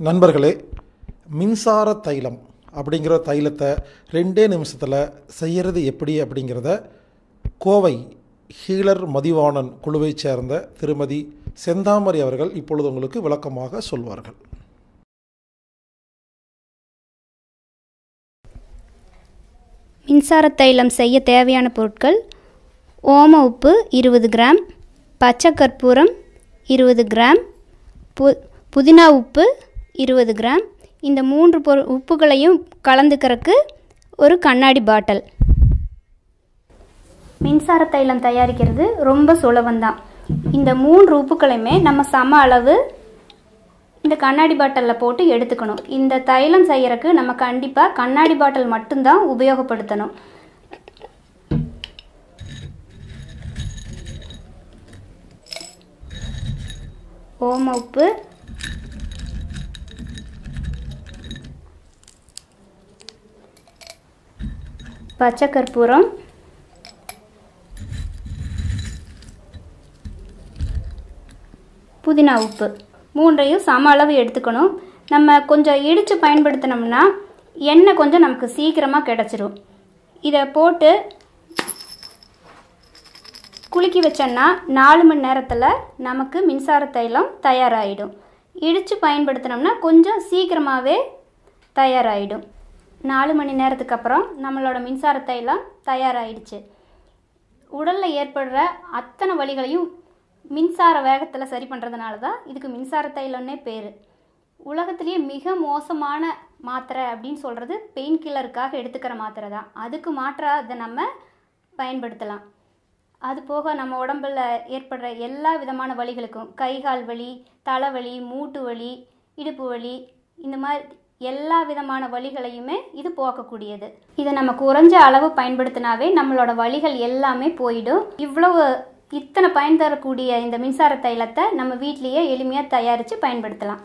நண்பர்களே மின்சார தைலம் அப்படிங்கிற தைலத்தை ரெண்டே நிமிஷத்தில் செய்கிறது எப்படி அப்படிங்கிறத கோவை ஹீலர் மதிவாணன் குழுவைச் சேர்ந்த திருமதி செந்தாமரி அவர்கள் இப்பொழுது உங்களுக்கு விளக்கமாக சொல்வார்கள். மின்சார தைலம் செய்ய தேவையான பொருட்கள் ஓம உப்பு இருபது கிராம் பச்சை கற்பூரம் இருபது கிராம் பு புதினா உப்பு இருபது கிராம். இந்த மூன்று பொரு உப்புகளையும் கலந்துக்கிறதுக்கு ஒரு கண்ணாடி பாட்டில். மின்சார தைலம் தயாரிக்கிறது ரொம்ப சுலபந்தான் இந்த மூன்று உப்புக்களையுமே நம்ம சம அளவு இந்த கண்ணாடி பாட்டிலில் போட்டு எடுத்துக்கணும். இந்த தைலம் செய்கிறக்கு நம்ம கண்டிப்பாக கண்ணாடி பாட்டில் மட்டும்தான் உபயோகப்படுத்தணும். ஓம உப்பு பச்சை கற்பூரம். புதினா உப்பு. மூன்றையும் சம அளவு எடுத்துக்கணும். நம்ம கொஞ்சம் இடித்து பயன்படுத்தினோம்னா எண்ணெய் கொஞ்சம் நமக்கு சீக்கிரமாக கிடச்சிரும். இதை போட்டு குலுக்கி வச்சோன்னா நாலு மணி நேரத்தில் நமக்கு மின்சார தைலம் தயாராகிடும் இடித்து பயன்படுத்தினோம்னா கொஞ்சம் சீக்கிரமாகவே தயாராகிடும் நாலு மணி நேரத்துக்கு அப்புறம் நம்மளோட மின்சாரத்தை எல்லாம் தயாராகிடுச்சு உடலில் ஏற்படுற அத்தனை வலிகளையும் மின்சார வேகத்தில் சரி பண்ணுறதுனால தான் இதுக்கு மின்சார தைலம்னே பேர். உலகத்திலேயே மிக மோசமான மாத்திரை அப்படின்னு சொல்கிறது பெயின் கில்லருக்காக எடுத்துக்கிற மாத்திரை தான். அதுக்கு மாற்றாக அதை நம்ம பயன்படுத்தலாம். அது போக நம்ம உடம்பில் ஏற்படுற எல்லா விதமான வலிகளுக்கும் கை கால் வலி தலைவலி மூட்டு வலி இடுப்பு வலி இந்த மாதிரி எல்லா விதமான வழிகளையுமே இது போக்கக்கூடியது. இதை நம்ம குறைஞ்ச அளவு பயன்படுத்தினாவே நம்மளோட வழிகள் எல்லாமே போயிடும். இவ்வளவு இத்தனை பயன் தரக்கூடிய இந்த மின்சார தைலத்தை நம்ம வீட்லேயே எளிமையாக தயாரித்து பயன்படுத்தலாம்.